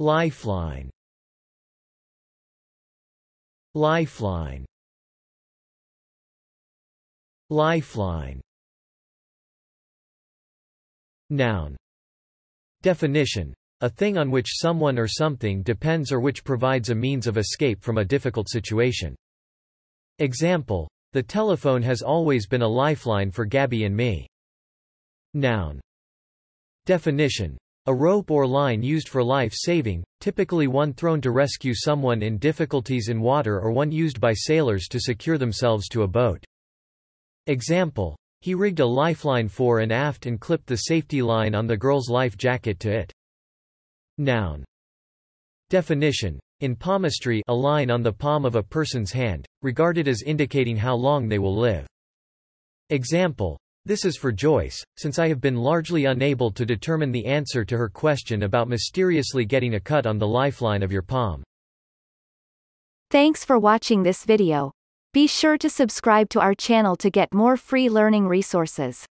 Lifeline. Lifeline. Lifeline. Noun. Definition. A thing on which someone or something depends or which provides a means of escape from a difficult situation. Example. The telephone has always been a lifeline for Gabby and me. Noun. Definition. A rope or line used for life-saving, typically one thrown to rescue someone in difficulties in water or one used by sailors to secure themselves to a boat. Example. He rigged a lifeline fore and aft and clipped the safety line on the girl's life jacket to it. Noun. Definition. In palmistry a line on the palm of a person's hand, regarded as indicating how long they will live. Example. This is for Joyce, since I have been largely unable to determine the answer to her question about mysteriously getting a cut on the lifeline of your palm. Thanks for watching this video. Be sure to subscribe to our channel to get more free learning resources.